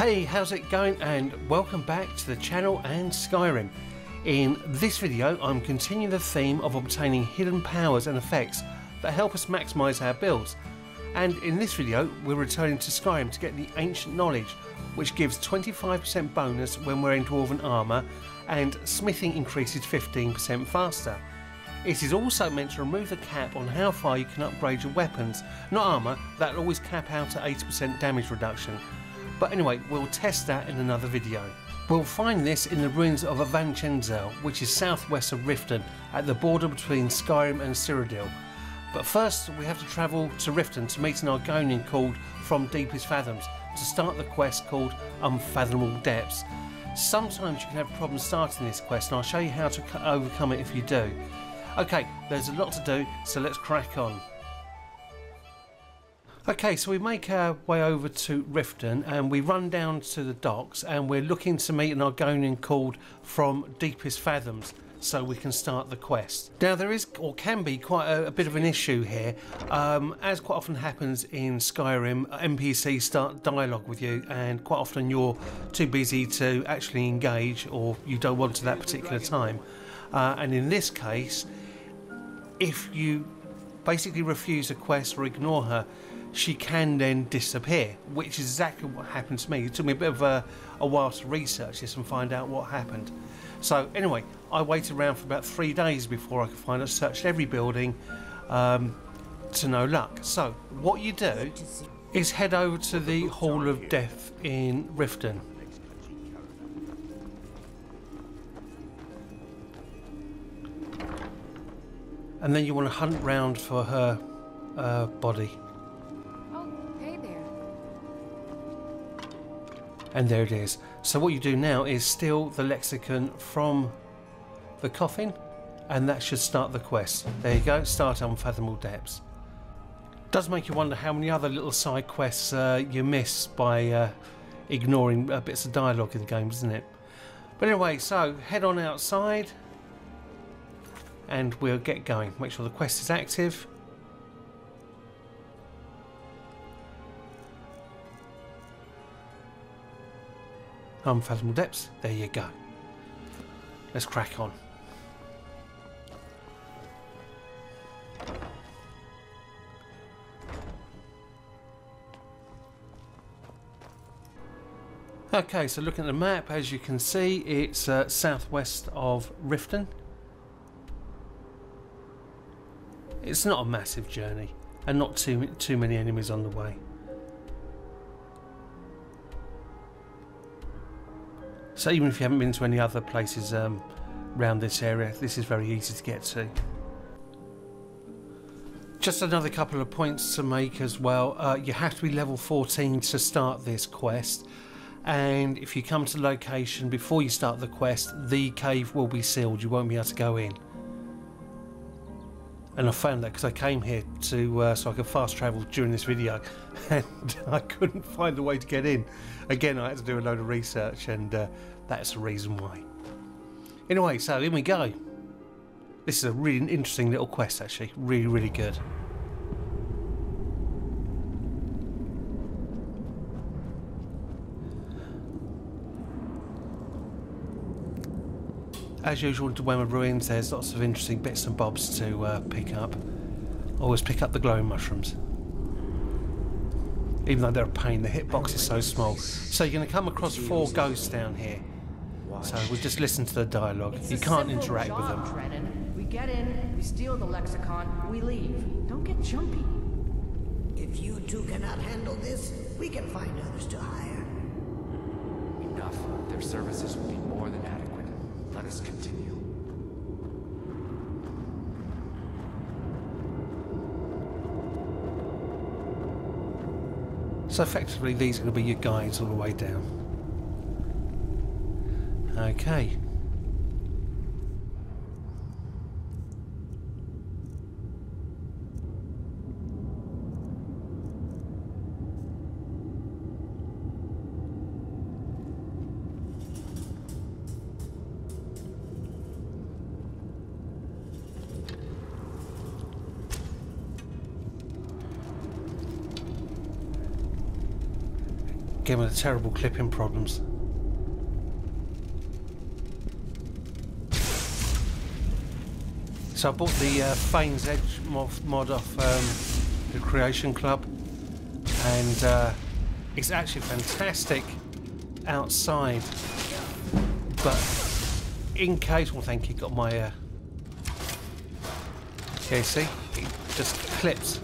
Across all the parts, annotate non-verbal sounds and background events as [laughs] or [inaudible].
Hey, how's it going and welcome back to the channel and Skyrim. In this video I'm continuing the theme of obtaining hidden powers and effects that help us maximise our builds and in this video we're returning to Skyrim to get the Ancient Knowledge which gives 25% bonus when wearing Dwarven armour and smithing increases 15% faster. It is also meant to remove the cap on how far you can upgrade your weapons, not armour, that always cap out at 80% damage reduction. But anyway, we'll test that in another video. We'll find this in the ruins of Avanchnzel, which is southwest of Riften, at the border between Skyrim and Cyrodiil. But first, we have to travel to Riften to meet an Argonian called From Deepest Fathoms to start the quest called Unfathomable Depths. Sometimes you can have problems starting this quest, and I'll show you how to overcome it if you do. Okay, there's a lot to do, so let's crack on. Okay, so we make our way over to Riften and we run down to the docks and we're looking to meet an Argonian called From Deepest Fathoms so we can start the quest. Now there is or can be quite a, a bit of an issue here. Um, as quite often happens in Skyrim, NPCs start dialogue with you and quite often you're too busy to actually engage or you don't want to that particular time. Uh, and in this case, if you basically refuse a quest or ignore her, she can then disappear, which is exactly what happened to me. It took me a bit of a, a while to research this and find out what happened. So anyway, I waited around for about three days before I could find her, searched every building um, to no luck. So what you do is head over to the Hall of Death in Riften. And then you want to hunt round for her uh, body. And there it is. So what you do now is steal the lexicon from the coffin and that should start the quest. There you go, start Unfathomable Depths. Does make you wonder how many other little side quests uh, you miss by uh, ignoring uh, bits of dialogue in the game, isn't it? But anyway, so head on outside and we'll get going. Make sure the quest is active. Unfathomable Depths, there you go. Let's crack on. Okay, so looking at the map, as you can see, it's uh, southwest of Riften. It's not a massive journey, and not too too many enemies on the way. So even if you haven't been to any other places um, around this area, this is very easy to get to. Just another couple of points to make as well. Uh, you have to be level 14 to start this quest. And if you come to the location before you start the quest, the cave will be sealed. You won't be able to go in. And I found that because I came here to uh, so I could fast travel during this video, [laughs] and I couldn't find a way to get in. Again, I had to do a load of research, and uh, that's the reason why. Anyway, so in we go. This is a really interesting little quest, actually. Really, really good. As usual in Dwemer Ruins, there's lots of interesting bits and bobs to uh, pick up. Always pick up the glowing mushrooms. Even though they're a pain, the hitbox is so small. So you're going to come across four ghosts down here. So we'll just listen to the dialogue. It's You can't simple interact with job, them. Drennan. We get in, we steal the lexicon, we leave. Don't get jumpy. If you two cannot handle this, we can find others to hire. Enough. Their services will be more than adequate. Let us continue. So effectively, these are going to be your guides all the way down. Okay. With the terrible clipping problems. So I bought the uh, Fane's Edge mod, mod off um, the Creation Club, and uh, it's actually fantastic outside. But in case, well, thank you. Got my. Uh, yeah, see, it just clips.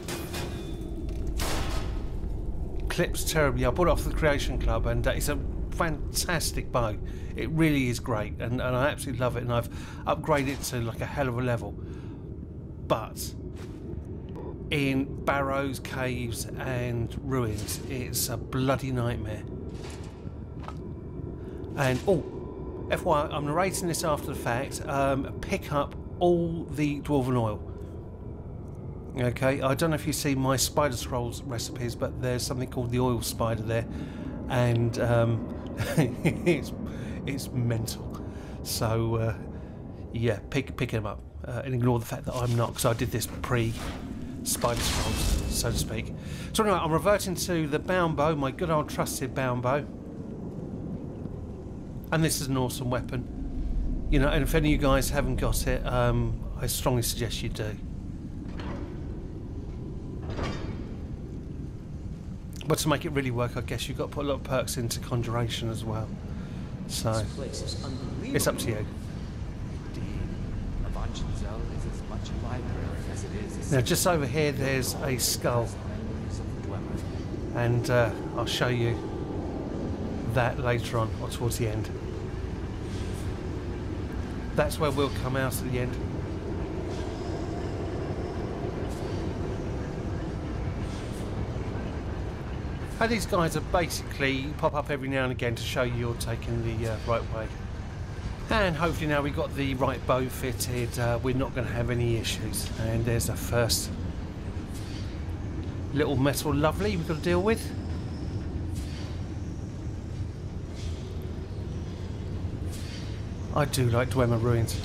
Clips terribly. I bought it off the Creation Club, and uh, it's a fantastic bow. It really is great, and, and I absolutely love it. And I've upgraded it to like a hell of a level. But in barrows, caves, and ruins, it's a bloody nightmare. And oh, FYI, I'm narrating this after the fact. Um, pick up all the dwarven oil. Okay, I don't know if you see my spider scrolls recipes, but there's something called the oil spider there, and um, [laughs] it's it's mental. So uh, yeah, pick pick them up uh, and ignore the fact that I'm not, because I did this pre spider scrolls, so to speak. So anyway, I'm reverting to the bow, my good old trusted bow, and this is an awesome weapon. You know, and if any of you guys haven't got it, um, I strongly suggest you do. But to make it really work, I guess you've got to put a lot of perks into conjuration as well. So This place is unbelievable. it's up to you. Indeed. Avanchnzel is as much a library as it is a Now, just over here, there's a skull, memories of the dweller. and uh, I'll show you that later on or towards the end. That's where we'll come out at the end. And these guys are basically pop up every now and again to show you you're taking the uh, right way. And hopefully now we've got the right bow fitted, uh, we're not going to have any issues. And there's the first little metal lovely we've got to deal with. I do like Dwemer Ruins.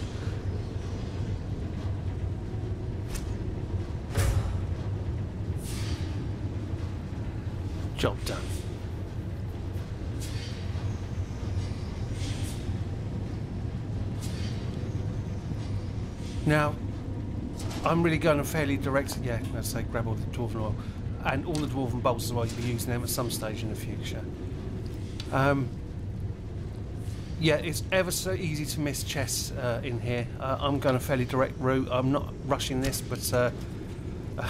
I'm really going a fairly direct. Yeah, let's say grab all the dwarven oil and all the dwarven bolts as well. You'll be using them at some stage in the future. Um, yeah, it's ever so easy to miss chests uh, in here. Uh, I'm going a fairly direct route. I'm not rushing this, but uh, [laughs]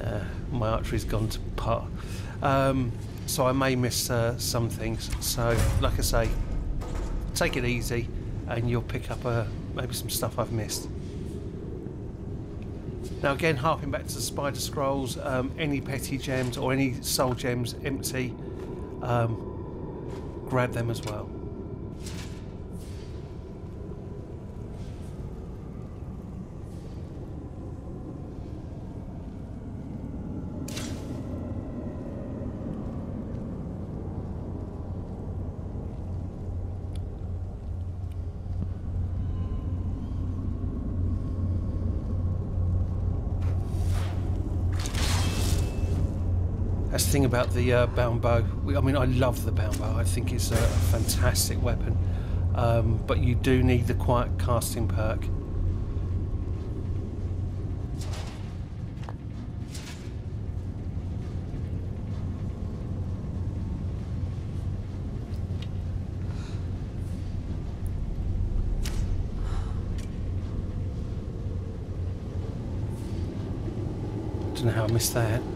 uh, my archery's gone to pot. Um, so I may miss uh, some things. So, like I say, take it easy, and you'll pick up uh, maybe some stuff I've missed. Now, again, harping back to the Spider Scrolls, um, any petty gems or any soul gems empty, um, grab them as well. Thing about the uh, bound bow. I mean, I love the bound bow. I think it's a, a fantastic weapon. Um, but you do need the quiet casting perk. I Don't know how I missed that.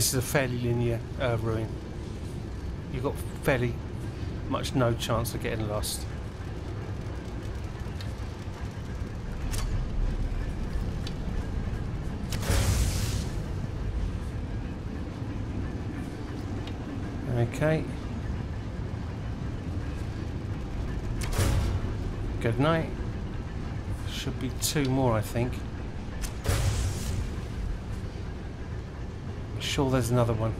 This is a fairly linear uh, ruin. You've got fairly much no chance of getting lost. Okay. Good night. Should be two more, I think. Sure there's another one.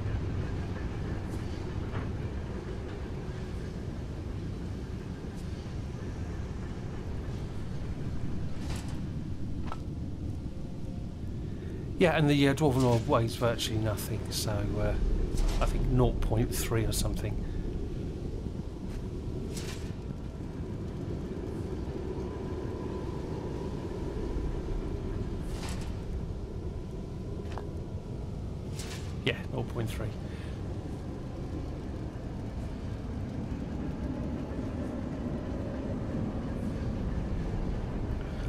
Yeah, and the uh, Dwarven Oil weighs virtually nothing, so uh, I think 0.3 or something. Yeah, 0.3.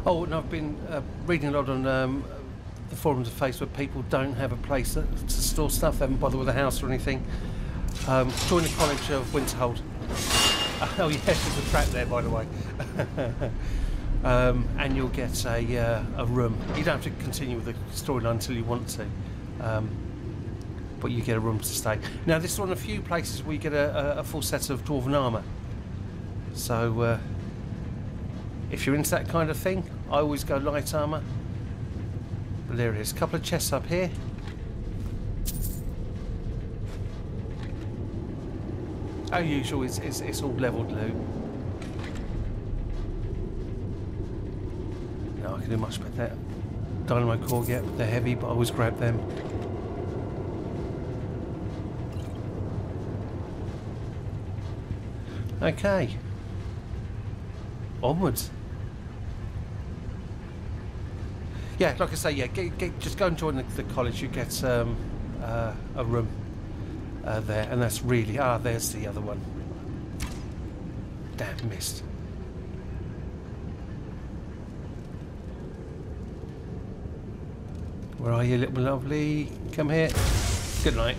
Oh, and I've been uh, reading a lot on um, the forums of Facebook. People don't have a place to store stuff. They haven't bothered with a house or anything. Um, join the College of Winterhold. [laughs] oh yes, there's a trap there, by the way. [laughs] um, and you'll get a, uh, a room. You don't have to continue with the storyline until you want to. Um, but you get a room to stay. Now, this is one of the few places where you get a, a, a full set of dwarven armour. So, uh, if you're into that kind of thing, I always go light armour. But there it is. A couple of chests up here. As usual, it's, it's, it's all levelled loot. No, I can do much better. That dynamo core, yeah, they're heavy, but I always grab them. Okay. Onwards. Yeah, like I say, yeah, get, get, just go and join the, the college. You get um, uh, a room uh, there, and that's really ah. There's the other one. Damn, missed. Where are you, little lovely? Come here. Good night.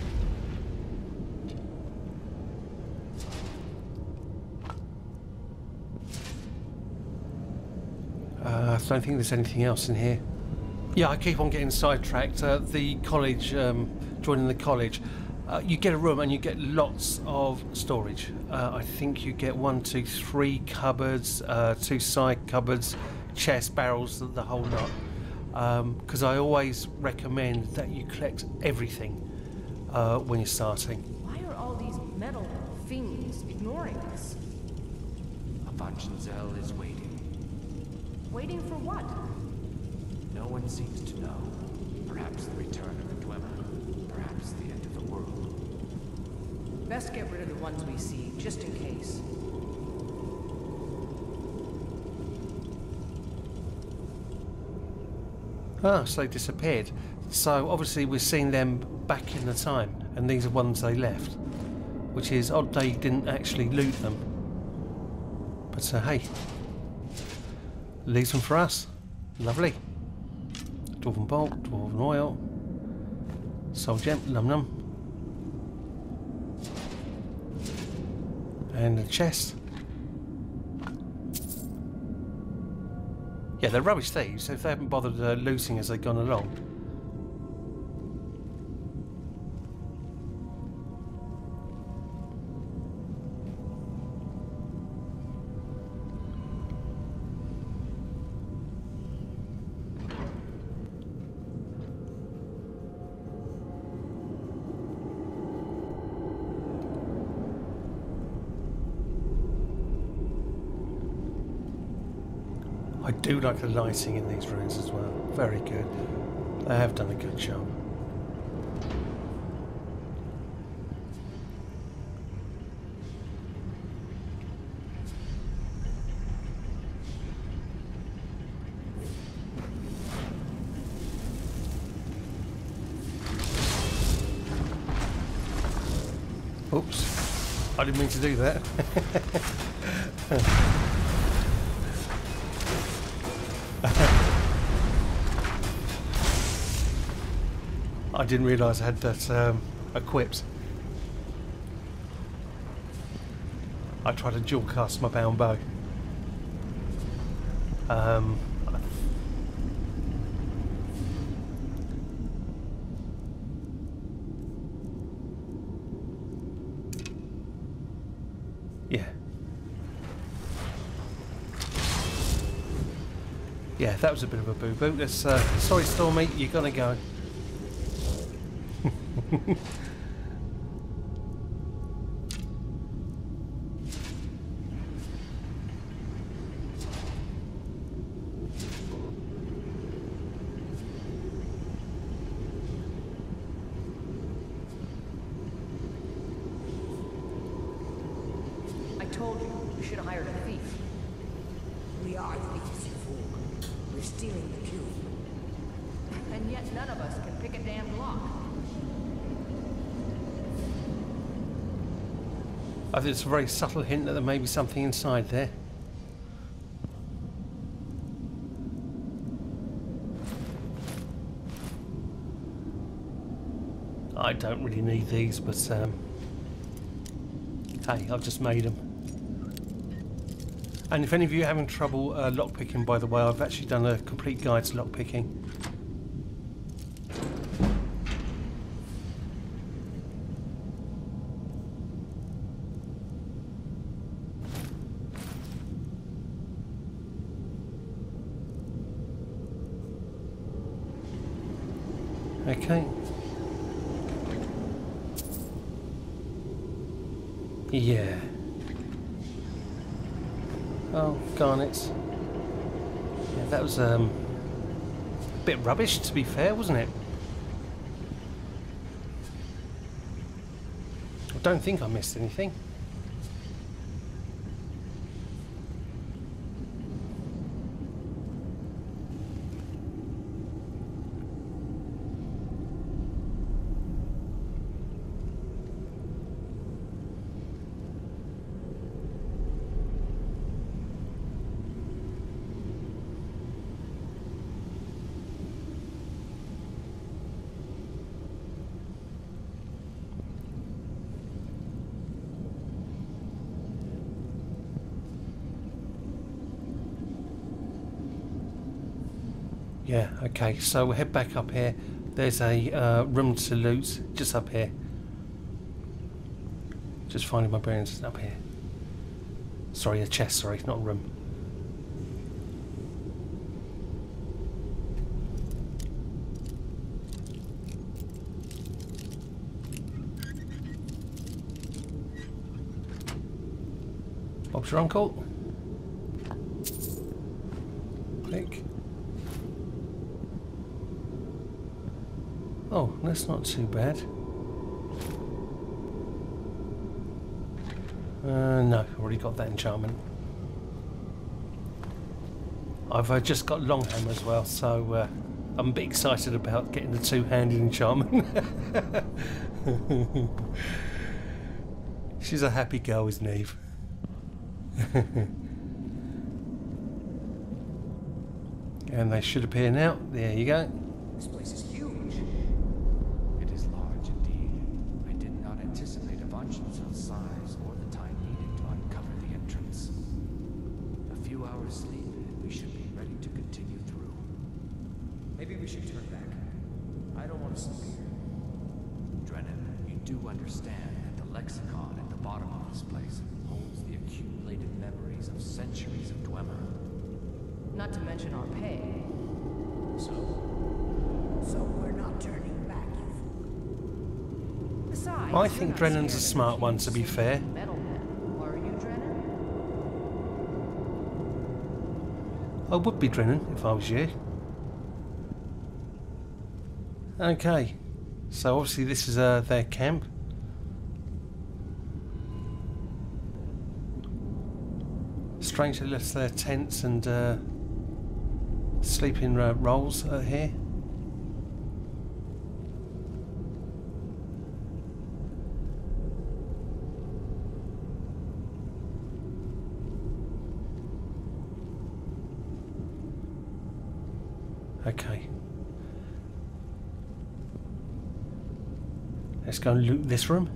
Uh, I don't think there's anything else in here. Yeah, I keep on getting sidetracked. Uh, the college, um, joining the college, uh, you get a room and you get lots of storage. Uh, I think you get one, two, three cupboards, uh, two side cupboards, chests, barrels, the, the whole lot. Because um, I always recommend that you collect everything uh, when you're starting. Why are all these metal fiends ignoring us? Avanchnzel is waiting. Waiting for what? No one seems to know. Perhaps the return of the Dwemer. Perhaps the end of the world. Best get rid of the ones we see, just in case. Ah, so they disappeared. So obviously we're seeing them back in the time, and these are ones they left. Which is odd they didn't actually loot them. But uh, hey, leaves them for us. Lovely. Dwarven bolt, dwarven oil, soul gem, num num. And a chest. Yeah, they're rubbish thieves, so if they haven't bothered uh, looting as they've gone along. Do like the lighting in these rooms as well. Very good. They have done a good job. Oops. I didn't mean to do that. [laughs] I didn't realise I had that um, equipped. I tried to dual cast my bound bow. Um, yeah. Yeah, that was a bit of a boo-boo. Uh, sorry, Stormy, you're gonna go. I told you, you should have hired a thief. We are thieves, you fool. We're stealing the cube. And yet none of us can pick a damn lock. I think it's a very subtle hint that there may be something inside there. I don't really need these, but um, hey, I've just made them. And if any of you are having trouble uh, lockpicking, by the way, I've actually done a complete guide to lockpicking. Okay. Yeah. Oh, garnets. Yeah, that was um, a bit rubbish, to be fair, wasn't it? I don't think I missed anything. Yeah, okay, so we'll head back up here. There's a uh, room to loot just up here. Just finding my bearings up here. Sorry, a chest, sorry, not a room. Bob's your uncle. Click. Oh, that's not too bad. Uh, no, already got that enchantment. I've uh, just got Longhammer as well, so uh, I'm a bit excited about getting the two-handed enchantment. [laughs] She's a happy girl, isn't Eve? [laughs] and they should appear now. There you go. This place is huge. It is large indeed. I did not anticipate Avanchnzel's size or the time needed to uncover the entrance. A few hours sleep, and we should be ready to continue through. Maybe we should turn back. I don't want to sleep here. Drennan, you do understand that the lexicon at the bottom of this place holds the accumulated memories of centuries of Dwemer. Not to mention our pay. So, So we're not turning back, you fool. Besides, I you're think not Drennan's a smart one, to be fair. I would be Drennan if I was you. Okay, so obviously this is uh, their camp. Strangely left their tents and uh, sleeping uh, rolls here. Okay. Let's go and loot this room.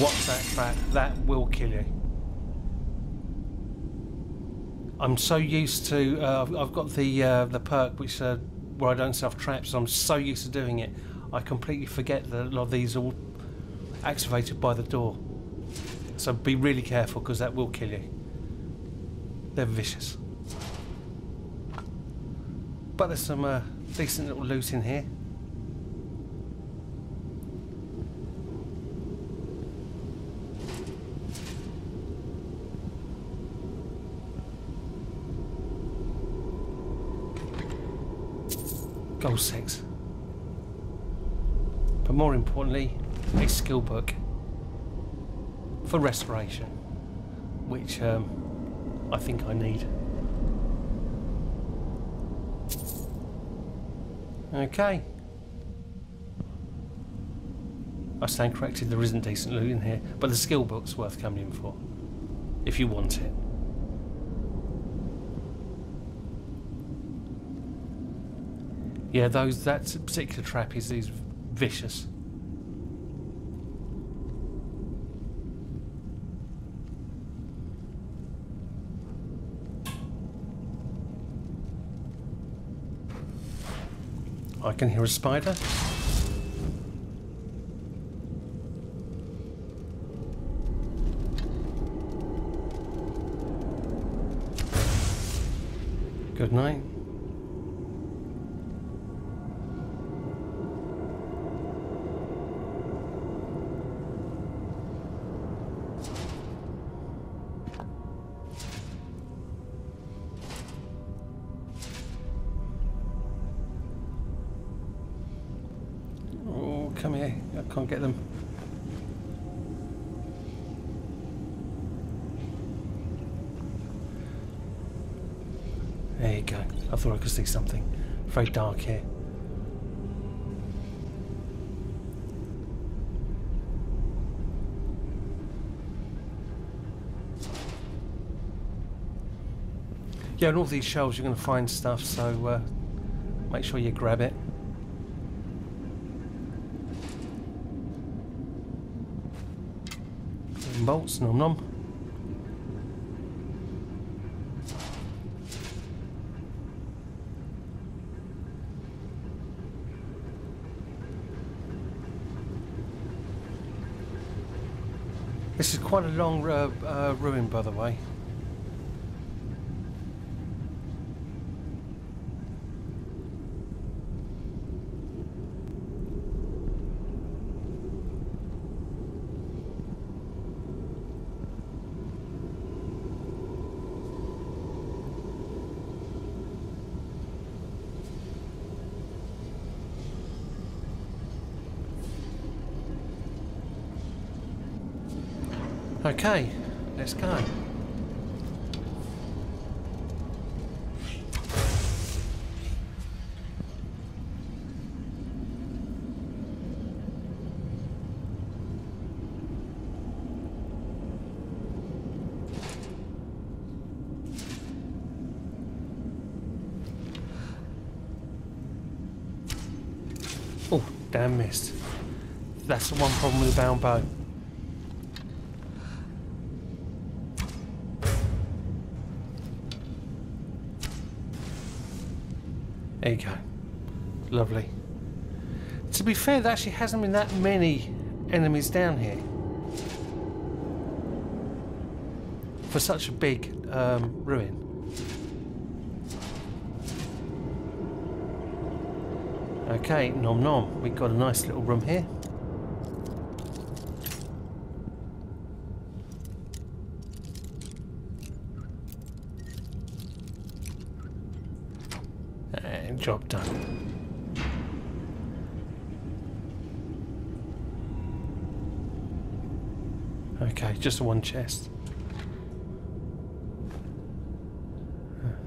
What's that crap? That will kill you. I'm so used to. Uh, I've- got the uh, the perk which uh, where I don't self traps. I'm so used to doing it. I completely forget that a lot of these are all activated by the door. So be really careful because that will kill you. They're vicious. But there's some uh, decent little loot in here. Gold 6. But more importantly, a skill book for restoration, which um, I think I need. Okay. I stand corrected, there isn't decent loot in here, but the skill book's worth coming in for, if you want it. Yeah, those that particular trap is, is vicious. I can hear a spider. Good night. Very dark here. Yeah, on all these shelves you're going to find stuff, so uh, make sure you grab it. Bolts, nom nom. This is quite a long uh, uh, ruin, by the way. Okay, let's go. Oh, damn missed. That's the one problem with the bound bow. There you go. Lovely. To be fair, there actually hasn't been that many enemies down here. For such a big um, ruin. Okay, nom nom. We've got a nice little room here. And job done. Okay, just one chest.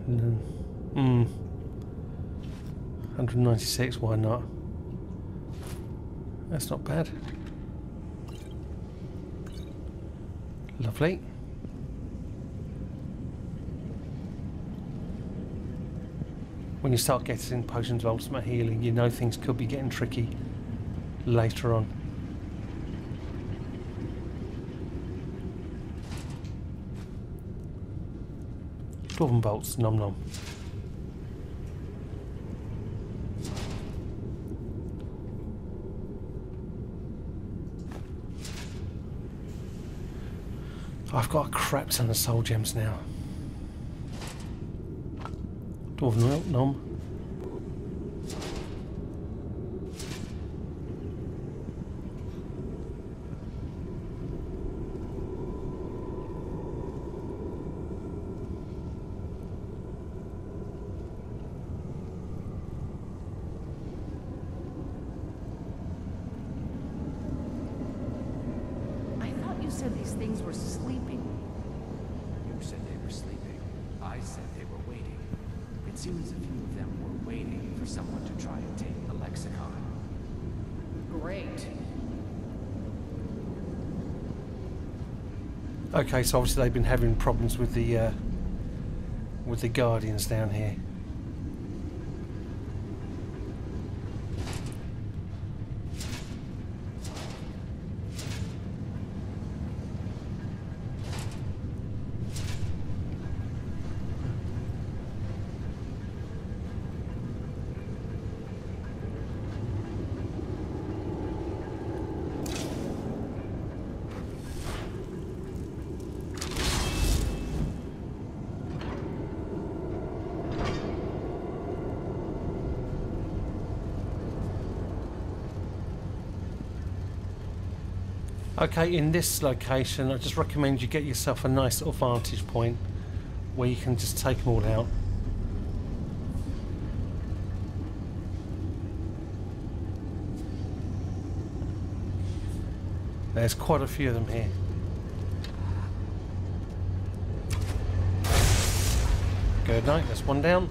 Hmm. 196, why not? That's not bad. Lovely. When you start getting potions of ultimate healing, you know things could be getting tricky later on. Dwarven bolts, nom nom. I've got a crap ton of soul gems now. Dwarven oil, nom. I thought you said these things were sleeping. You said they were sleeping. I said they were waiting. It seems a few of them were waiting for someone to try and take the lexicon. Great. So obviously they've been having problems with the uh, with the guardians down here. Okay, in this location, I just recommend you get yourself a nice little vantage point where you can just take them all out. There's quite a few of them here. Good night, that's one down.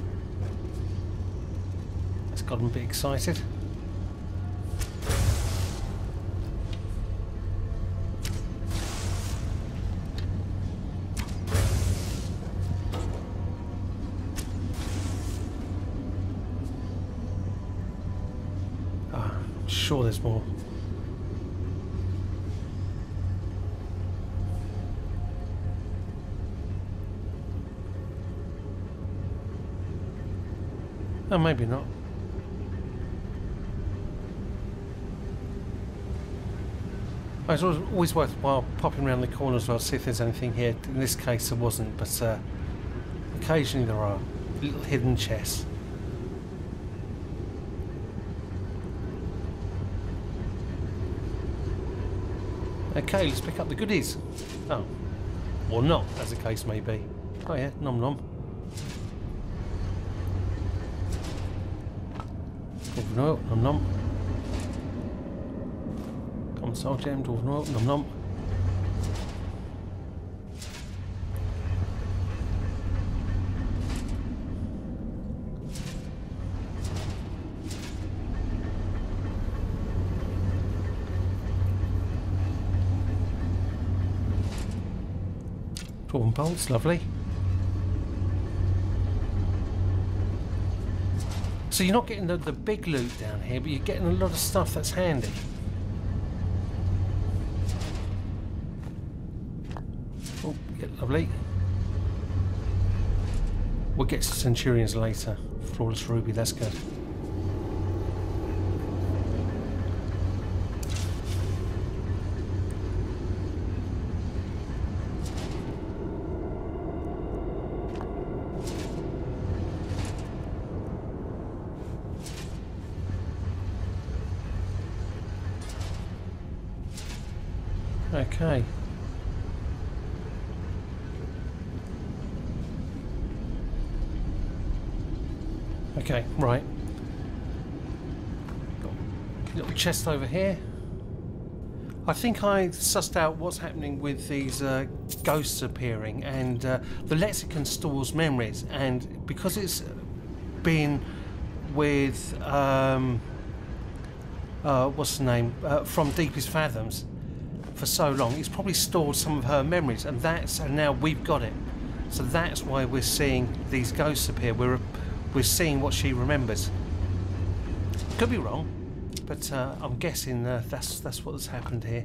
That's got them a bit excited. More. Oh, maybe not. It's always worthwhile popping around the corner as well, see if there's anything here. In this case, there wasn't, but uh, occasionally there are little hidden chests. Uh, okay, let's pick up the goodies. Oh, or not, as the case may be. Oh yeah, nom nom. Dwarven oil, nom nom. Common soul gem, dwarven oil, nom nom. Bolts, lovely. So you're not getting the, the big loot down here, but you're getting a lot of stuff that's handy. Oh, yeah, lovely. We'll get to Centurions later. Flawless Ruby, that's good. Chest over here. I think I sussed out what's happening with these uh, ghosts appearing, and uh, the lexicon stores memories, and because it's been with um, uh, what's the name uh, from Deepest Fathoms for so long, it's probably stored some of her memories, and that's and now we've got it. So that's why we're seeing these ghosts appear. We're we're seeing what she remembers. Could be wrong, but uh, I'm guessing uh, that's that's what's happened here.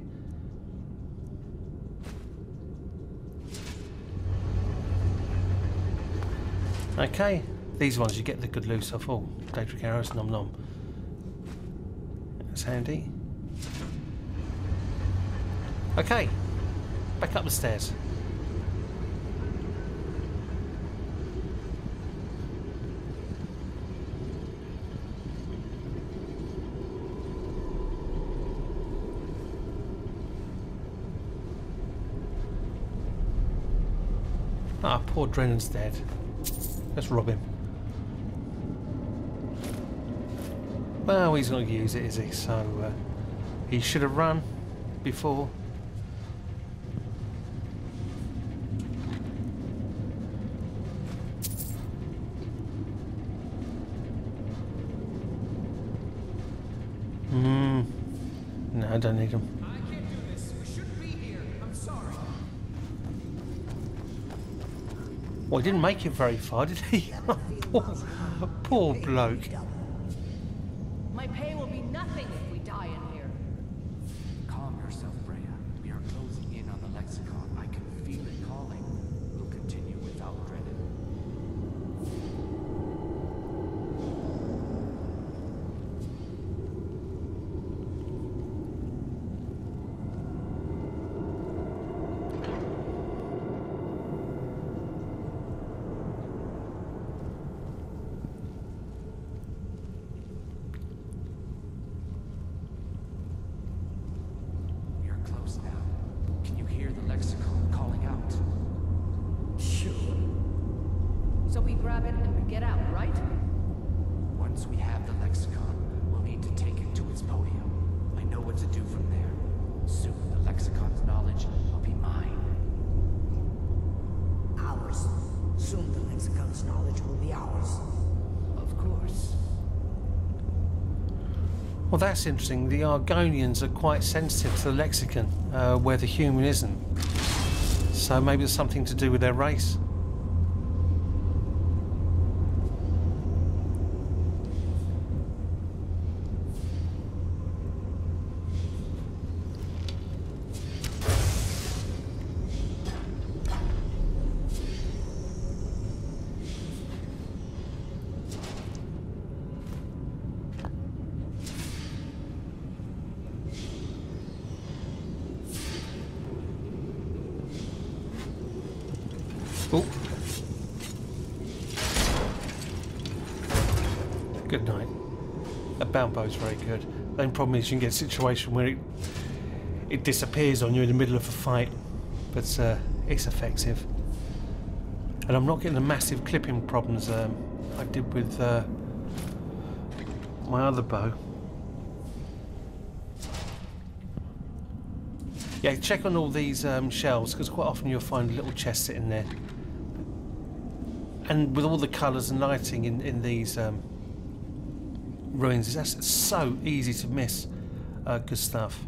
Okay, these ones you get the good loose off. Oh, Daedric arrows, nom nom. That's handy. Okay, back up the stairs. Ah, poor Drennan's dead. Let's rob him. Well, he's not going to use it, is he? So uh, he should have run before. Hmm. No, I don't need him. Didn't make it very far, did he? [laughs] poor, poor bloke. My pay will be nothing if we die in here. Calm yourself, Breya. We are closing in on the Lexicon. I can feel it calling. We'll continue without Drennan. We are close now. Can you hear the Lexicon calling out? Sure. So we grab it and we get out, right? Once we have the Lexicon, we'll need to take it to its podium. I know what to do from there. Soon the Lexicon's knowledge will be mine. Ours. Soon the lexicon's knowledge will be ours. Of course. Well, that's interesting. The Argonians are quite sensitive to the lexicon, uh, where the human isn't. So maybe it's something to do with their race. Oh. Good night. A bound bow's very good. The only problem is you can get a situation where it it disappears on you in the middle of a fight, but uh, it's effective. And I'm not getting the massive clipping problems um, I did with uh, my other bow. Yeah, check on all these um, shells because quite often you'll find a little chest sitting there. And with all the colours and lighting in, in these um, ruins, it's so easy to miss uh, good stuff.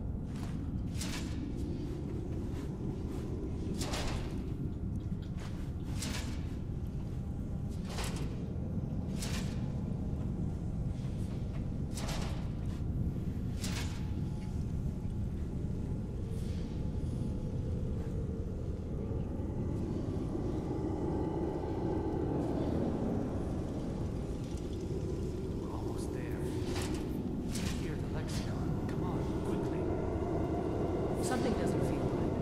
We're almost there. Hear the Lexicon. Come on, quickly. Something doesn't feel right.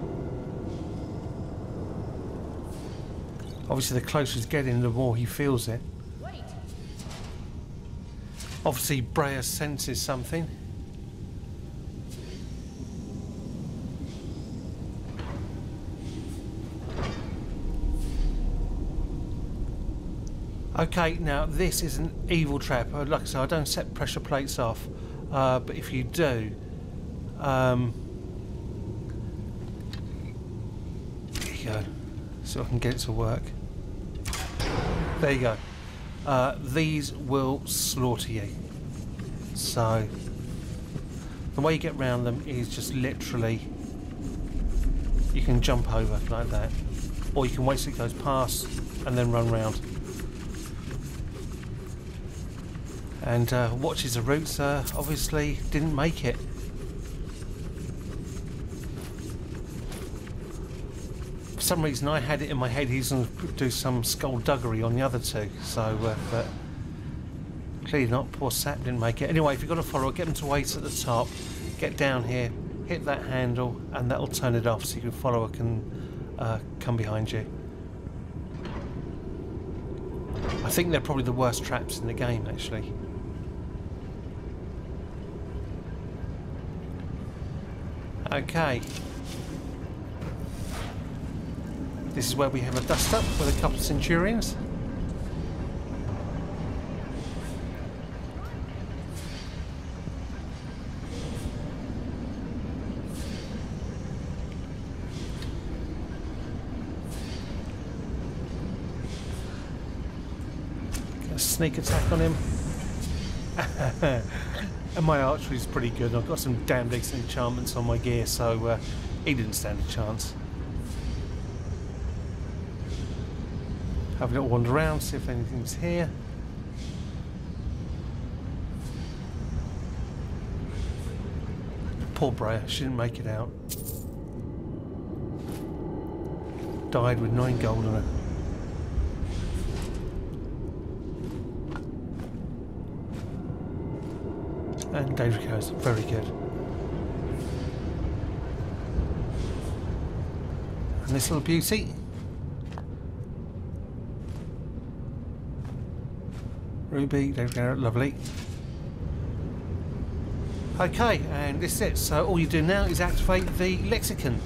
Obviously, the closer he's getting, the more he feels it. Wait! Obviously, Breya senses something. Okay, now this is an evil trap. Uh, Like I said, I don't set pressure plates off, uh, but if you do, um, there you go. So I can get it to work. There you go. Uh, these will slaughter you. So the way you get around them is just literally you can jump over like that, or you can wait till it goes past and then run round. And uh, watches the routes uh, obviously didn't make it. Some reason, I had it in my head he's going to do some skullduggery on the other two. So, uh, but clearly not. Poor Sap didn't make it. Anyway, if you've got a follower, get them to wait at the top. Get down here, hit that handle, and that'll turn it off so your follower can uh, come behind you. I think they're probably the worst traps in the game, actually. Okay. This is where we have a dust up with a couple of Centurions. a sneak attack on him. [laughs] and my archery is pretty good. I've got some damn decent enchantments on my gear, so uh, he didn't stand a chance. Have a little wander around, see if anything's here. Poor Breya, she didn't make it out. Died with nine gold on her. And David Coast, very good. And this little beauty. Ruby, garnet, lovely. Okay, and this is it. So all you do now is activate the lexicon.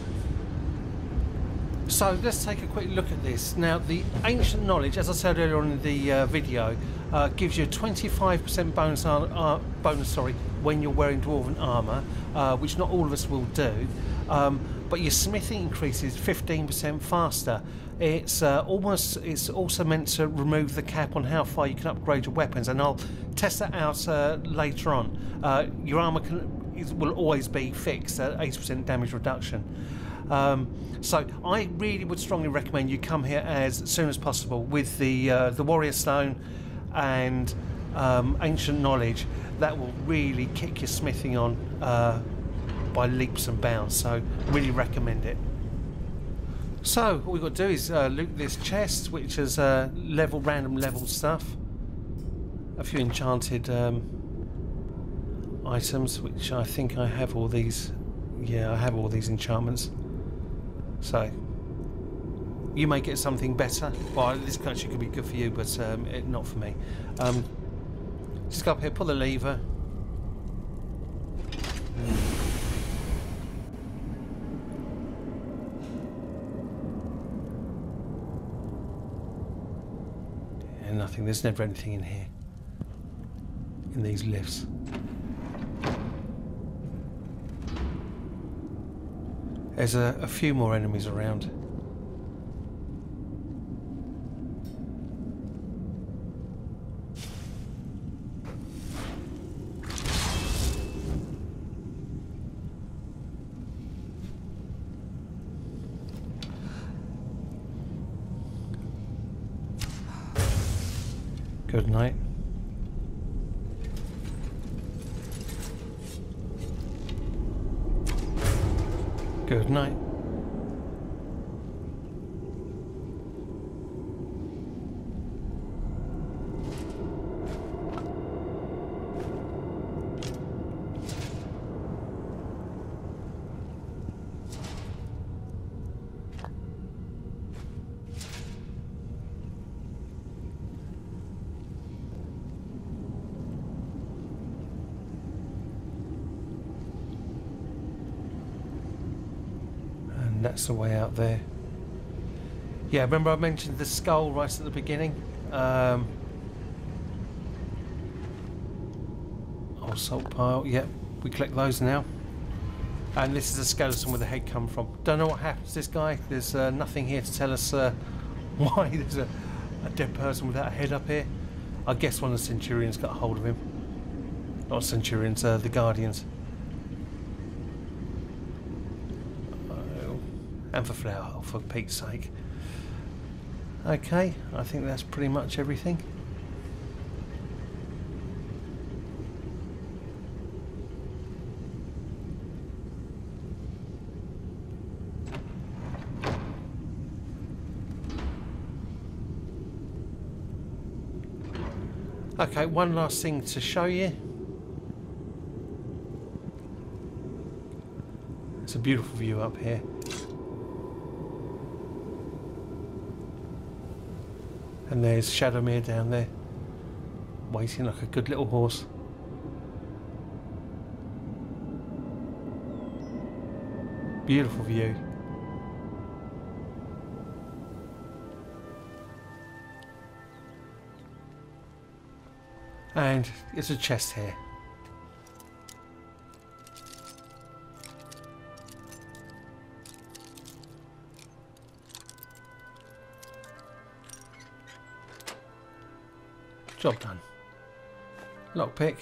So let's take a quick look at this. Now the ancient knowledge, as I said earlier on in the uh, video, uh, gives you a 25% bonus, uh, bonus sorry, when you're wearing dwarven armour, uh, which not all of us will do. Um, but your smithing increases 15% faster. It's uh, almost. It's also meant to remove the cap on how far you can upgrade your weapons, and I'll test that out uh, later on. Uh, your armour can, will always be fixed at 80% damage reduction. Um, so I really would strongly recommend you come here as soon as possible with the uh, the warrior stone and um, ancient knowledge. That will really kick your smithing on uh, by leaps and bounds. So really recommend it. So what we've got to do is uh, loot this chest, which is uh, level random level stuff. A few enchanted um, items, which I think I have all these. Yeah, I have all these enchantments. So you may get something better. Well, this actually could be good for you, but um, it, not for me. Um, just go up here, pull the lever. Nothing. There's never anything in here. In these lifts. There's a, a few more enemies around. Good night. Good night. The way out there. Yeah, remember I mentioned the skull right at the beginning? Um, oh, salt pile. Yep, we collect those now. And this is a skeleton where the head come from. Don't know what happens to this guy. There's uh, nothing here to tell us uh, [laughs] why there's a, a dead person without a head up here. I guess one of the Centurions got hold of him. Not Centurions, uh, the Guardians. Oh, and for flour, for Pete's sake. Okay, I think that's pretty much everything. Okay, one last thing to show you. It's a beautiful view up here. And there's Shadowmere down there, waiting like a good little horse. Beautiful view. And it's a chest here. Job done. Lockpick.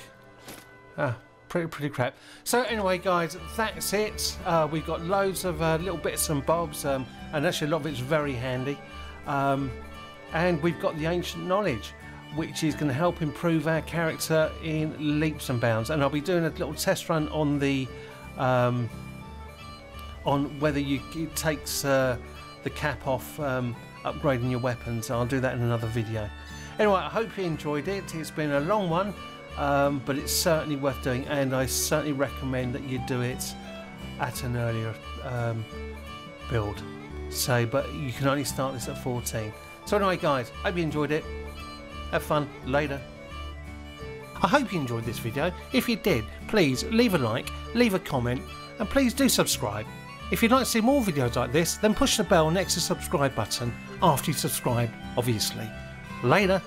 Ah, pretty pretty crap. So anyway, guys, that's it. Uh, we've got loads of uh, little bits and bobs, um, and actually a lot of it's very handy. Um, and we've got the ancient knowledge, which is going to help improve our character in leaps and bounds. And I'll be doing a little test run on the um, on whether you it takes uh, the cap off um, upgrading your weapons. I'll do that in another video. Anyway, I hope you enjoyed it. It's been a long one, um, but it's certainly worth doing, and I certainly recommend that you do it at an earlier um, build. So, but you can only start this at 14. So anyway, guys, I hope you enjoyed it. Have fun. Later. I hope you enjoyed this video. If you did, please leave a like, leave a comment, and please do subscribe. If you'd like to see more videos like this, then push the bell next to the subscribe button after you subscribe, obviously. Later.